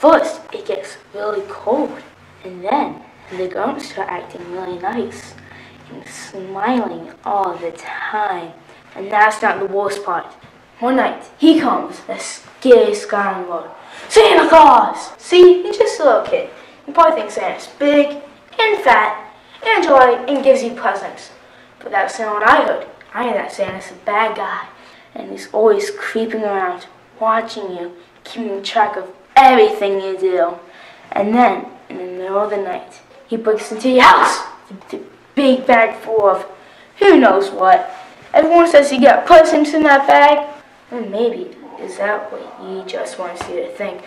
First, it gets really cold, and then the grown start acting really nice and smiling all the time. And that's not the worst part. One night, he comes, the the world. Santa Claus! See, he's just a little kid. You probably think Santa's big and fat and jolly and gives you presents. But that's not what I heard. I heard that Santa's a bad guy. And he's always creeping around, watching you, keeping track of everything you do. And then, in the middle of the night, he breaks into your house with a big bag full of who knows what. Everyone says he got presents in that bag. And maybe is that what he just wants you to think?